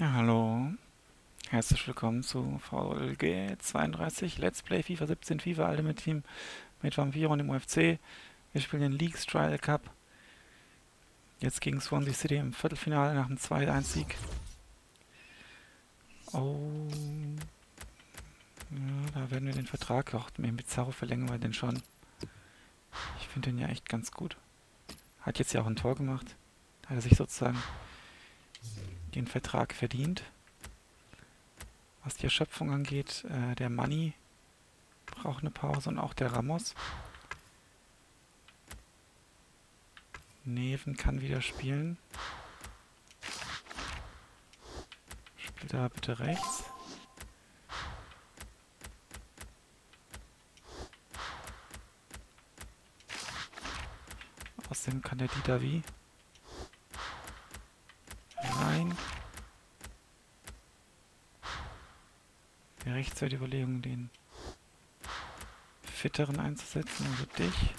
Ja, hallo. Herzlich willkommen zu Folge 32 Let's Play FIFA 17 FIFA Ultimate Team mit Vampiro und dem UFC. Wir spielen den Leagues Trial Cup. Jetzt gegen Swansea City im Viertelfinale nach einem 2-1-Sieg. Oh. Ja, da werden wir den Vertrag auch mit dem Bizarro verlängern wir den schon. Ich finde den ja echt ganz gut. Hat jetzt ja auch ein Tor gemacht. Hat er sich sozusagen den Vertrag verdient. Was die Erschöpfung angeht, äh, der Money braucht eine Pause und auch der Ramos. Neven kann wieder spielen. Spielt da bitte rechts. Außerdem kann der Dieter wie Der rechts wäre die Überlegung, den fitteren einzusetzen, also dich.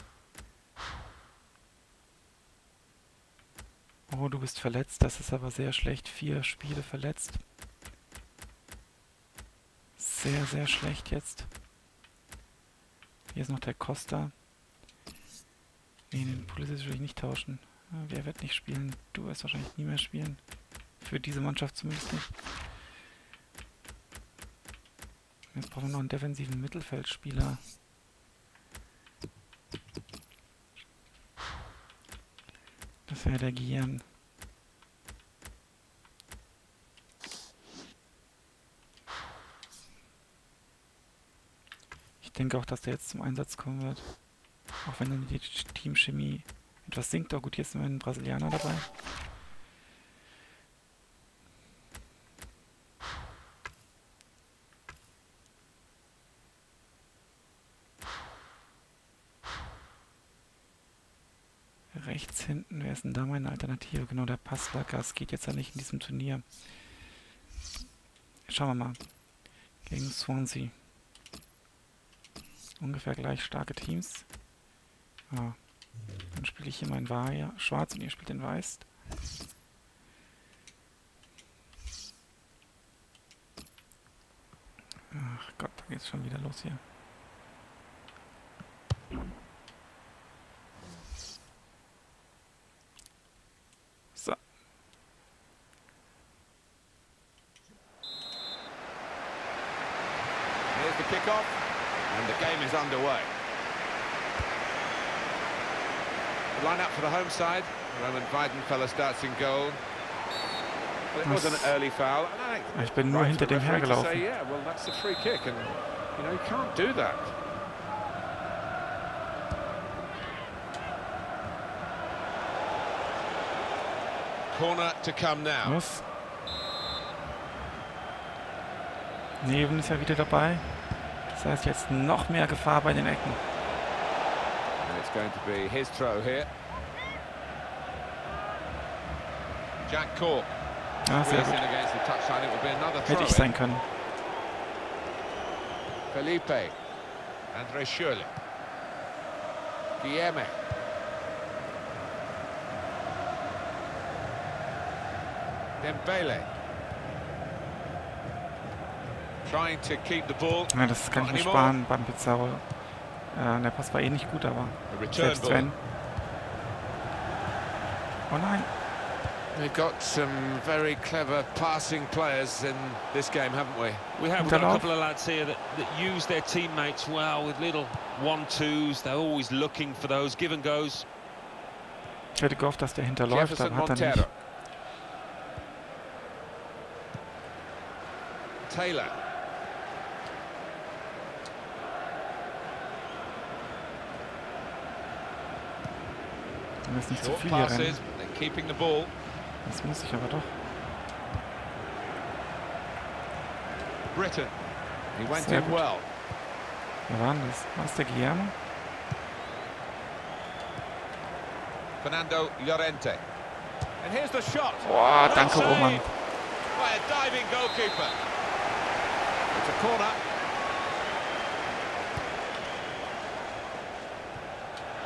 Oh, du bist verletzt, das ist aber sehr schlecht. Vier Spiele verletzt. Sehr, sehr schlecht jetzt. Hier ist noch der Costa. Nee, den Pulisic will ich nicht tauschen. Wer wird nicht spielen? Du wirst wahrscheinlich nie mehr spielen. Für diese Mannschaft zumindest nicht. Jetzt brauchen wir noch einen defensiven Mittelfeldspieler. Das wäre der Gian. Ich denke auch, dass der jetzt zum Einsatz kommen wird. Auch wenn dann die Teamchemie etwas sinkt. Oh gut, hier ist immer ein Brasilianer dabei. Rechts hinten, wer ist denn da meine Alternative? Genau, der Passlakas geht jetzt ja nicht in diesem Turnier. Schauen wir mal. Gegen Swansea. Ungefähr gleich starke Teams. Ah. Dann spiele ich hier mein War schwarz und ihr spielt den weiß. Ach Gott, da geht's schon wieder los hier. The line-up for the home side. Roman Weidenfeller starts in goal. Well, it was an early foul. and I think Ich bin nur right hinter for the dem referee to hergelaufen. say, Yeah, well, that's a free kick, and you know you can't do that. Corner to come now. Was? Neven ist ja wieder dabei. Das heißt jetzt noch mehr Gefahr bei den Ecken. And it's going to be his throw here. Ah, sehr gut. Hätte ich sein können. Felipe. Andre Schürrle. Guillerme. Dembele. Trying to keep the ball. Ja, das kann ich mir sparen beim Pizarro. Äh, der Pass war eh nicht gut, aber selbst wenn. Oh nein. We've got some very clever passing players in this game, haven't we? We have we've got a couple of lads here that, that use their teammates well with little one-twos. They're always looking for those give and goes. Ich hätte gehofft, dass der hinterläuft, Jefferson aber hat er Montero. nicht. Taylor. Wir müssen nicht zu viel hier passes, rennen. keeping the ball. Das muss ich aber doch. Britain. He went Sehr in gut. well. Wer war denn das? War es der Guillermo? Fernando Llorente. And here's the shot. Boah, Well danke Roman. By a diving goalkeeper. It's a corner.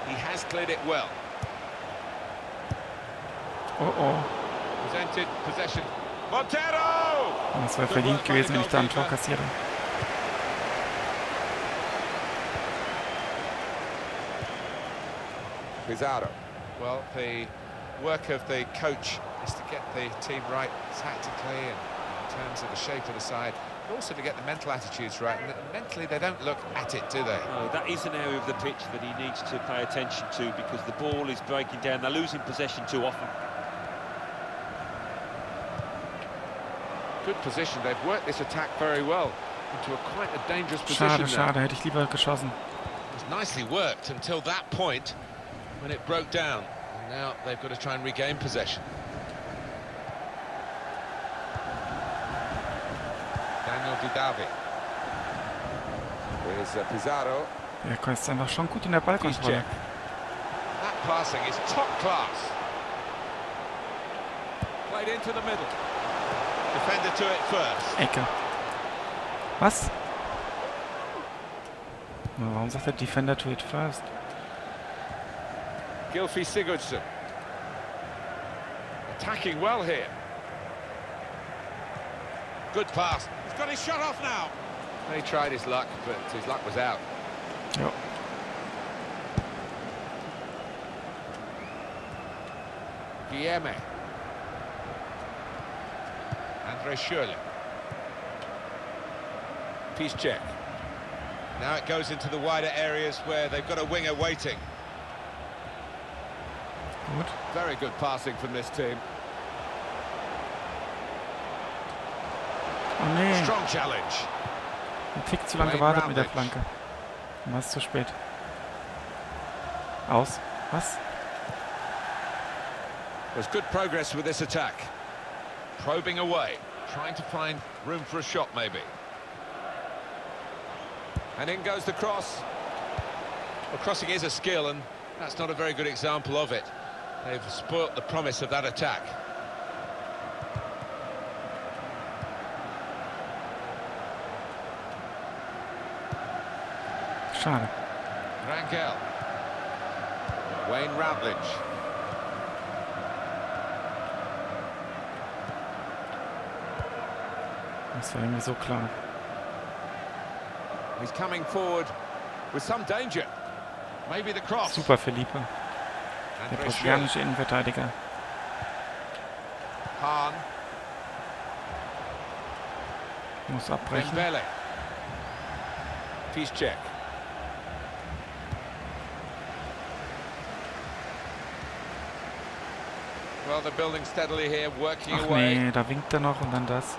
He has cleared it well. Oh oh. Presented possession Montero! Das wäre verdient gewesen, wenn ich da ein Tor kassiere. Pizarro. Well, the work of the coach is to get the team right tactically and in terms of the shape of the side, but also to get the mental attitudes right. And mentally, they don't look at it, do they? No, that is an area of the pitch that he needs to pay attention to because the ball is breaking down. They're losing possession too often. Good position. They've worked this attack very well into a quite a dangerous position now. schade, hätte ich lieber geschossen. It was nicely worked until that point when it broke down. And now they've got to try and regain possession. Daniel Didavi. Here's uh, Pizarro. Der ist einfach schon gut in der Ballkontrolle. That passing is top class. Played into the middle. Defender to it first. Ecke. Was? Warum sagt er Defender to it first? Gylfi Sigurdsson. Attacking well here. Good pass. He's got his shot off now. He tried his luck, but his luck was out. Ja. Guilherme. Andre Schürrle. Piszczek. Now it goes into the wider areas where they've got a winger waiting. Gut. Very good passing from this team. Oh nee, Strong challenge. ein Tick zu lange gewartet mit der. Flanke. War es zu spät. Aus. Was? There's good progress with this attack. Probing away, trying to find room for a shot maybe. And in goes the cross. Well, crossing is a skill and that's not a very good example of it. They've spoilt the promise of that attack. Schade. Rangel. Wayne Routledge. Das war irgendwie so klar. He's coming forward with some danger. Maybe the cross. Super Felipe, der Andre Schürrle. brasilianische Innenverteidiger. Hahn. Muss abbrechen. Dembele. Piszczek. Well, they're building steadily here, working Ach away. nee, da winkt er noch und dann das.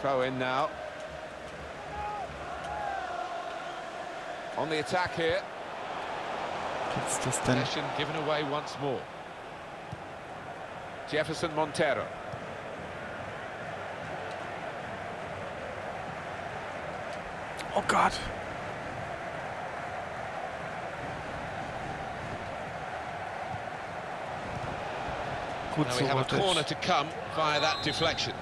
Throw in now. On the attack here. Das denn? Possession given away once more. Jefferson Montero. Oh God. Now we have a corner to come via that deflection.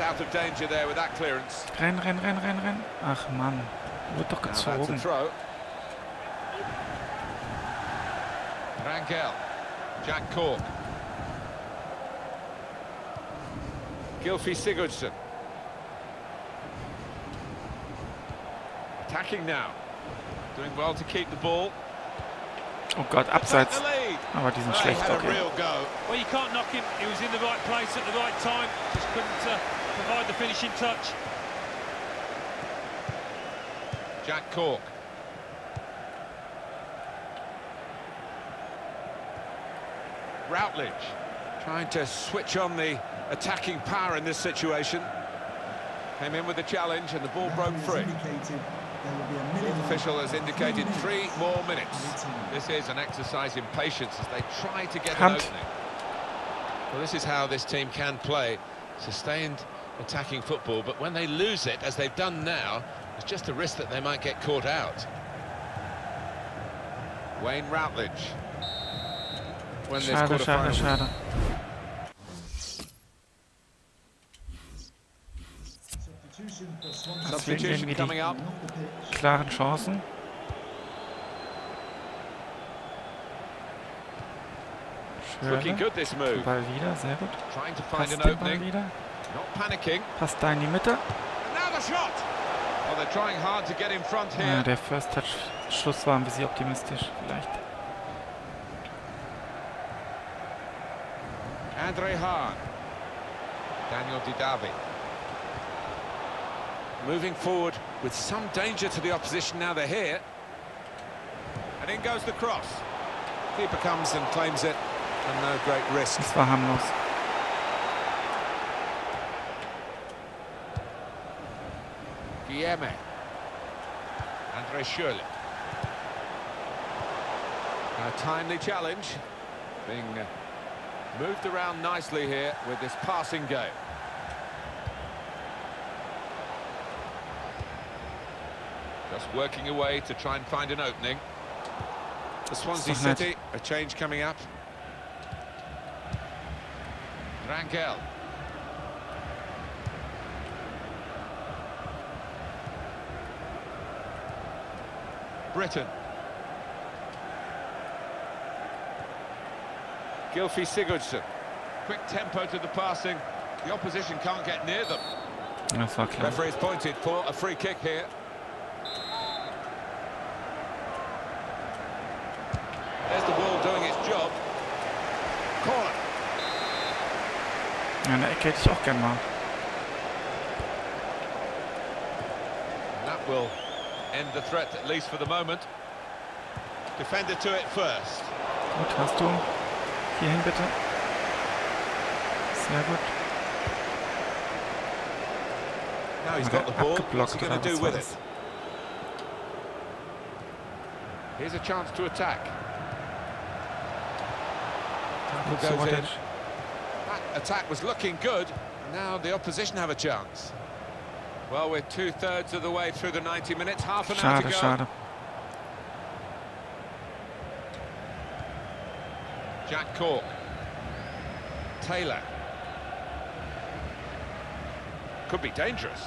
That's out of danger there with that clearance. Renn, renn, renn, renn, renn. Ach Mann. Wird doch Now that's a gezogen. Rangel. Jack Cork. Gylfi Sigurdsson. Attacking now. Doing well to keep the ball. Oh Gott, Take abseits. the lead. Aber die sind Well, schlecht, a okay. real. Well, you can't knock him. He was in the right place at the right time. Just couldn't uh, provide the finishing touch. Jack Cork. Routledge trying to switch on the attacking power in this situation. Came in with the challenge and the ball broke free. The official has indicated three more minutes. This is an exercise in patience as they try to get an opening. Well, this is how this team can play. Sustained attacking football, but when they lose it, as they've done now, there's just a risk that they might get caught out. Wayne Routledge. When this Schade, schade, quarterfinal schade. Das sind irgendwie die klaren Chancen. Looking Schöne. good, this move. Ball wieder, sehr gut. Trying to find Passt den Ball opening. wieder. Not panicking. Passt da in die Mitte. Now the shot! Well, they're trying hard to get in front Ja, der First Touch Schuss war ein bisschen optimistisch, vielleicht. Andre Hahn. Daniel Didavi. Moving forward with some danger to the opposition now they're here. And in goes the cross. Keeper comes and claims it, and no great risk. Das war harmlos. Guilherme. Andre Schürrle. A timely challenge. Being uh, moved around nicely here with this passing game. Just working away to try and find an opening. The Swansea. City, a change coming up. Rangel. Britton. Gylfi Sigurdsson. Quick tempo to the passing. The opposition can't get near them. Das war. Referee's pointed for a free kick here. There's the ball doing its job. Corner. Ja, eine Ecke hätte ich auch gern mal. And that will end the threat, at least for the moment. Defender to it first. Gut, hast du. Hierhin bitte. Sehr gut. Now he's got the ball. What's he going to do with it? Here's a chance to attack. Goes in. That attack was looking good. Now the opposition have a chance. Well, we're two-thirds of the way through the 90 minutes. Half an hour to Schade, go. schade. Jack Cork. Taylor. Could be dangerous.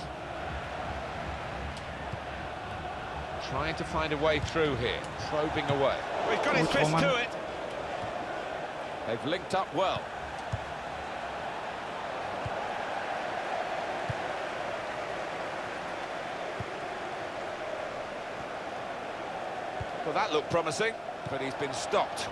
Trying to find a way through here. Probing away. Well, he's got his Good, fist Roman. to it. They've linked up well. Well, that looked promising, but he's been stopped.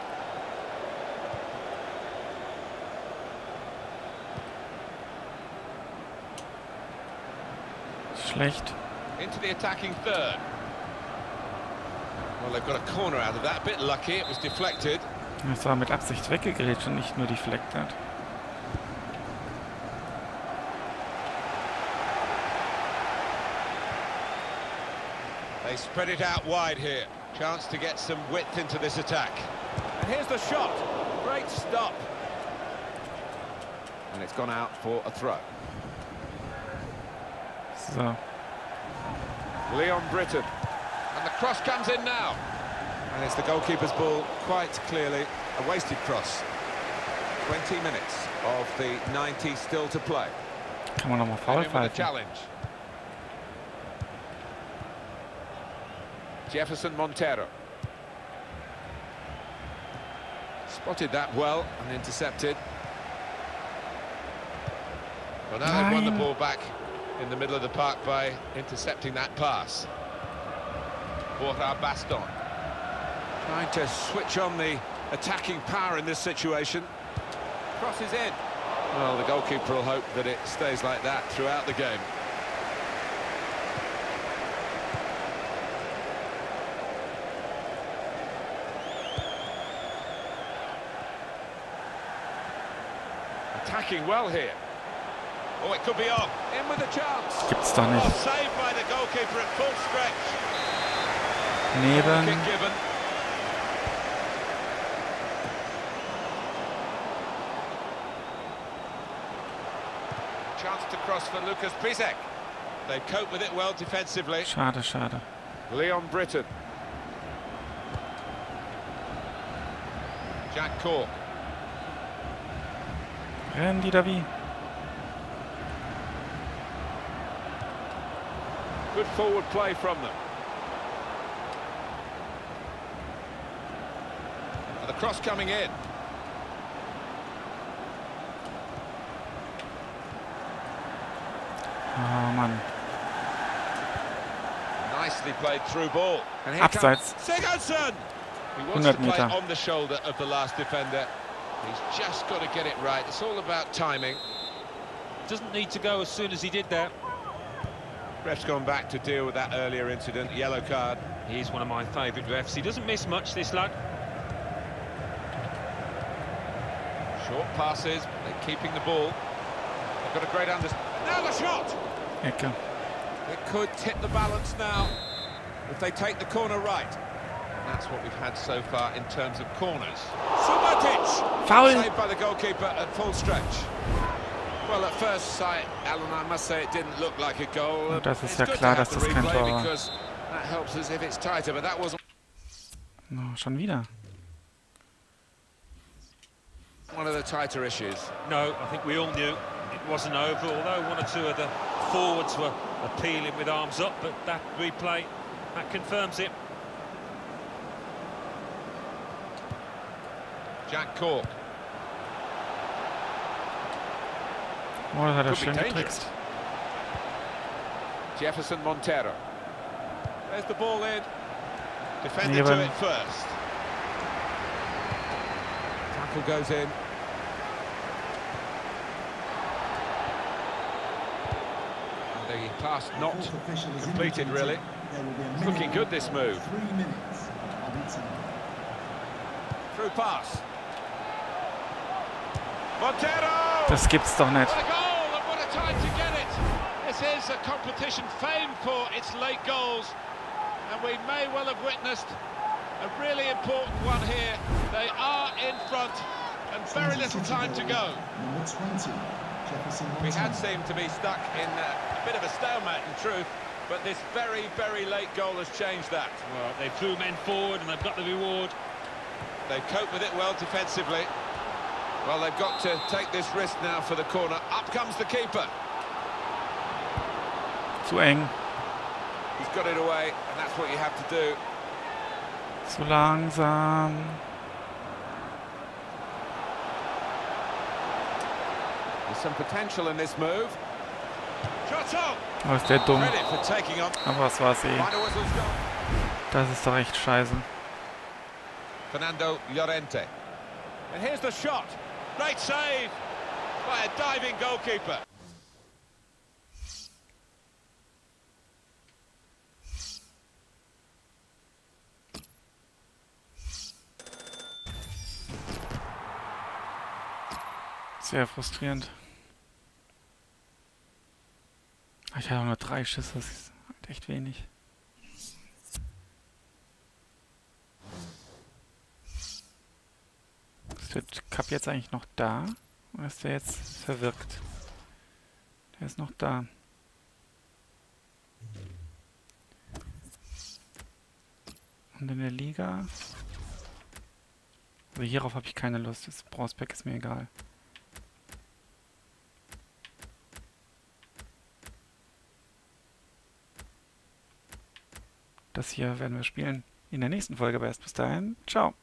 Schlecht. into the attacking third. Well, they've got a corner out of that. A bit lucky, it was deflected. Das war mit Absicht weggegrätscht und nicht nur deflected. They spread it out wide here. Chance to get some width into this attack. And here's the shot. Great stop. And it's gone out for a throw. So. Leon Britton. And the cross comes in now. And it's the goalkeeper's ball, quite clearly a wasted cross. 20 minutes of the 90 still to play. Kann man nochmal faul in with a pfeifen. challenge. Jefferson Montero. Spotted that well and intercepted. Well, now they've won the ball back in the middle of the park by intercepting that pass. Borja Baston. Trying to switch on the attacking power in this situation. Crosses in. Well, the goalkeeper will hope that it stays like that throughout the game. Attacking well here. Oh, it could be on. In with a chance. Gibt's doch Oh, nicht. saved by the goalkeeper at full stretch. Neben. Given. Chance to cross for Lukasz Piszczek. They cope with it well defensively. Schade, schade. Leon Britton. Jack Cork. Rennen die da wie? Good forward play from them. And the cross coming in. Oh man. Nicely played through ball. And here Abseits. Comes Sigurdsson. He wants to play on the shoulder of the last defender. He's just got to get it right. It's all about timing. Doesn't need to go as soon as he did there. Ref's gone back to deal with that earlier incident. Yellow card. He's one of my favourite refs. He doesn't miss much, this lad. Short passes. They're keeping the ball. They've got a great understanding. Now the shot! Ecke. It could tip the balance now if they take the corner right. And that's what we've had so far in terms of corners. Subotic! Foul. Saved by the goalkeeper at full stretch. Well, at first sight, Alan, I must say it didn't look like a goal. Und das ist It's ja good to klar, dass das kein replay Tor war. Because that helps us if it's tighter, but that wasn't No, schon wieder. one of the tighter issues. No, I think we all knew it wasn't over, although one or two of the forwards were appealing with arms up, but that replay, that confirms it. Jack Cork. Oh, das hat er schön dangerous. getrickst. Jefferson Montero. There's the ball in. Defender Neven. to it first. Tackle goes in. And the pass not completed, really. Looking good, this move. Three minutes. Through pass. Montero! Das gibt's doch nicht. What a goal and what a time to get it. This is a competition famed for its late goals and we may well have witnessed a really important one here. They are in front and very little time to go. Number 20, Jefferson We had seemed to be stuck in a, a bit of a stalemate in truth, but this very, very late goal has changed that. Well, they threw men forward and they've got the reward. They've coped with it well defensively. Well, they've got to take this risk now for the corner. Up comes the keeper. Swing. He's got it away, and that's what you have to do. Zu langsam. There's some potential in this move. Oh, ist der dumm. Credit for taking on. Aber was war's eh. Final whistle's gone. Das ist doch echt scheiße. Fernando Llorente. And here's the shot. Great save by a diving goalkeeper. Sehr frustrierend. Ich auch nur drei Schüsse, das ist echt wenig. Ist der Cup jetzt eigentlich noch da? Oder ist der jetzt verwirkt? Der ist noch da. Und in der Liga? Also hierauf habe ich keine Lust. Das Bronzepack ist mir egal. Das hier werden wir spielen in der nächsten Folge. Aber erst bis dahin. Ciao.